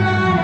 Bye.